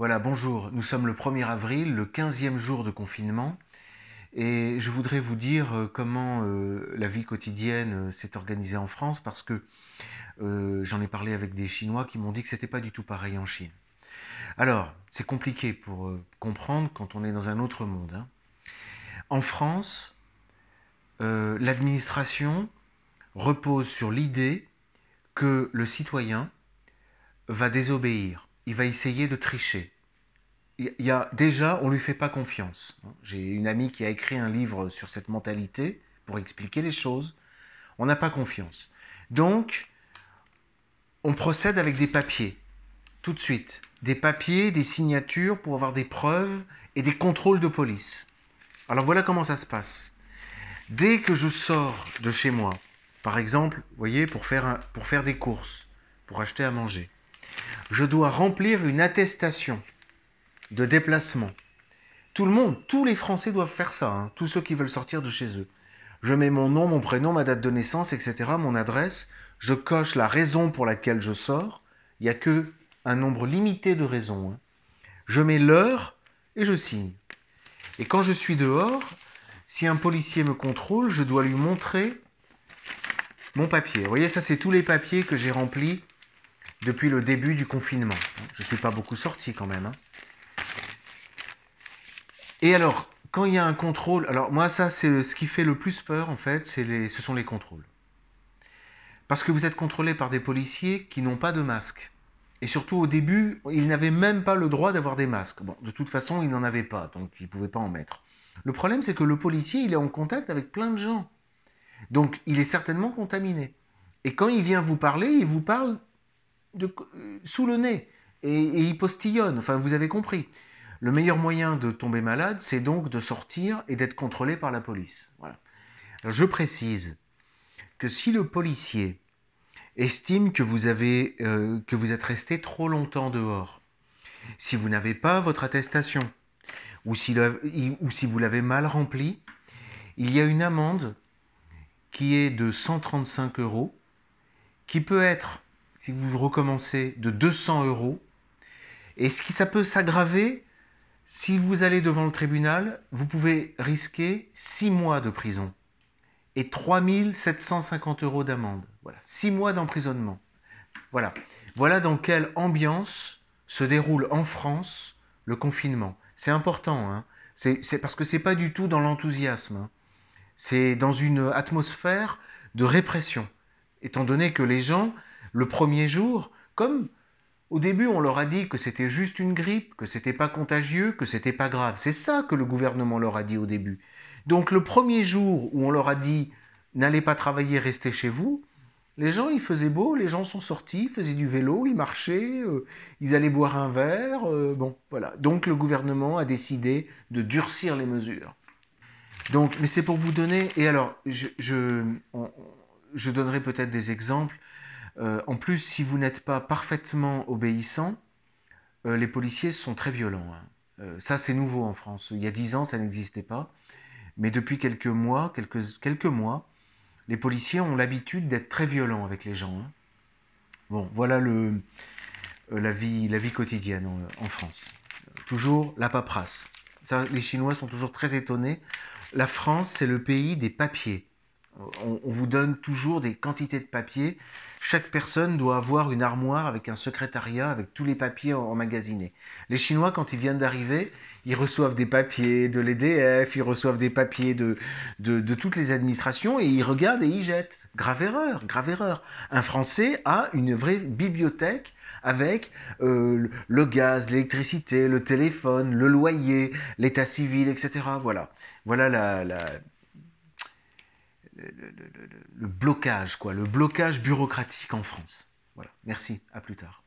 Voilà, bonjour. Nous sommes le 1er avril, le 15e jour de confinement. Et je voudrais vous dire euh, comment euh, la vie quotidienne euh, s'est organisée en France parce que j'en ai parlé avec des Chinois qui m'ont dit que c'était pas du tout pareil en Chine. Alors, c'est compliqué pour comprendre quand on est dans un autre monde. Hein. En France, l'administration repose sur l'idée que le citoyen va désobéir il va essayer de tricher. Il y a déjà, on ne lui fait pas confiance. J'ai une amie qui a écrit un livre sur cette mentalité pour expliquer les choses. On n'a pas confiance. Donc, on procède avec des papiers, tout de suite. Des papiers, des signatures pour avoir des preuves et des contrôles de police. Alors voilà comment ça se passe. Dès que je sors de chez moi, par exemple, vous voyez, pour faire, pour faire des courses, pour acheter à manger, je dois remplir une attestation de déplacement. Tout le monde, tous les Français doivent faire ça, hein, tous ceux qui veulent sortir de chez eux. Je mets mon nom, mon prénom, ma date de naissance, etc., mon adresse, je coche la raison pour laquelle je sors. Il n'y a que un nombre limité de raisons. Hein. Je mets l'heure et je signe. Et quand je suis dehors, si un policier me contrôle, je dois lui montrer mon papier. Vous voyez, ça c'est tous les papiers que j'ai remplis depuis le début du confinement. Je ne suis pas beaucoup sorti quand même. Hein. Et alors, quand il y a un contrôle, alors moi ça c'est ce qui fait le plus peur en fait, les, ce sont les contrôles. Parce que vous êtes contrôlé par des policiers qui n'ont pas de masque. Et surtout au début, ils n'avaient même pas le droit d'avoir des masques. Bon, de toute façon, ils n'en avaient pas, donc ils ne pouvaient pas en mettre. Le problème, c'est que le policier, il est en contact avec plein de gens. Donc, il est certainement contaminé. Et quand il vient vous parler, il vous parle sous le nez et, il postillonne. Enfin, vous avez compris. Le meilleur moyen de tomber malade, c'est donc de sortir et d'être contrôlé par la police. Voilà. je précise que si le policier estime que vous, avez, euh, que vous êtes resté trop longtemps dehors, si vous n'avez pas votre attestation, ou si, ou si vous l'avez mal rempli, il y a une amende qui est de 135 euros, qui peut être si vous recommencez de 200 euros. Et ce qui ça peut s'aggraver, si vous allez devant le tribunal, vous pouvez risquer 6 mois de prison et 3750 euros d'amende. Voilà, 6 mois d'emprisonnement. Voilà. Voilà dans quelle ambiance se déroule en France le confinement. C'est important, hein c'est parce que c'est pas du tout dans l'enthousiasme. Hein. c'est dans une atmosphère de répression, étant donné que les gens le premier jour, comme au début on leur a dit que c'était juste une grippe, que c'était pas contagieux, que c'était pas grave. C'est ça que le gouvernement leur a dit au début. Donc le premier jour où on leur a dit n'allez pas travailler, restez chez vous, les gens, il faisait beau, les gens sont sortis, faisaient du vélo, ils marchaient, euh, ils allaient boire un verre, euh, bon, voilà. Donc le gouvernement a décidé de durcir les mesures. Donc, mais c'est pour vous donner, et alors, je, je donnerai peut-être des exemples. Euh, en plus, si vous n'êtes pas parfaitement obéissant, euh, les policiers sont très violents. Hein. Euh, ça, c'est nouveau en France. Il y a dix ans, ça n'existait pas. Mais depuis quelques mois, quelques, mois, les policiers ont l'habitude d'être très violents avec les gens. Hein. Bon, voilà la, vie, la vie quotidienne en, France. Toujours la paperasse. les Chinois sont toujours très étonnés. La France, c'est le pays des papiers on, vous donne toujours des quantités de papiers. Chaque personne doit avoir une armoire avec un secrétariat, avec tous les papiers emmagasinés. Les Chinois, quand ils viennent d'arriver, ils reçoivent des papiers de l'EDF, ils reçoivent des papiers de, de, toutes les administrations et ils regardent et ils jettent. Grave erreur, grave erreur. Un Français a une vraie bibliothèque avec euh, le gaz, l'électricité, le téléphone, le loyer, l'état civil, etc. Voilà, voilà la, le, blocage, quoi, le blocage bureaucratique en France. Voilà. Merci, à plus tard.